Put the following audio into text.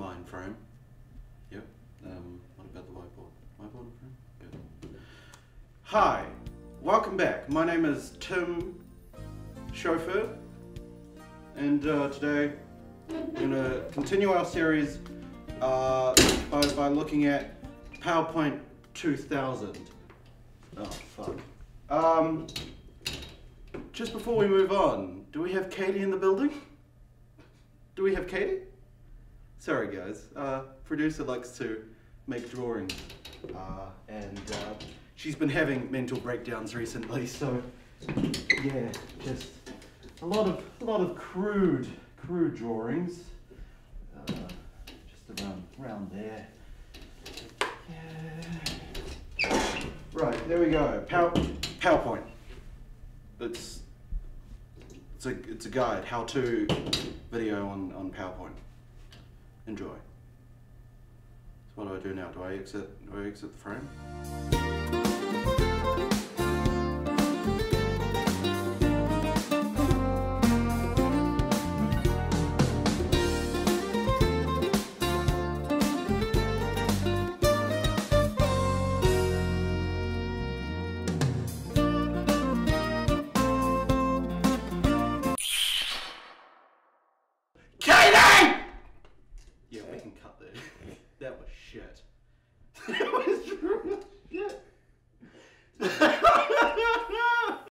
mine frame. Yep. Um, what about the whiteboard? Whiteboard frame? Good. Hi, welcome back. My name is Tim Showfur, and uh, today we're going to continue our series uh, by, by looking at PowerPoint 2000. Oh, fuck. Um, just before we move on, do we have Katie in the building? Do we have Katie? Sorry, guys. Uh, producer likes to make drawings, uh, and uh, she's been having mental breakdowns recently. So, yeah, just a lot of a lot of crude crude drawings. Uh, just around around there. Yeah. Right, there we go. Power, PowerPoint. It's it's a it's a guide, how to video on on PowerPoint. Enjoy. So what do I do now? Do I exit? Do I exit the frame? shit.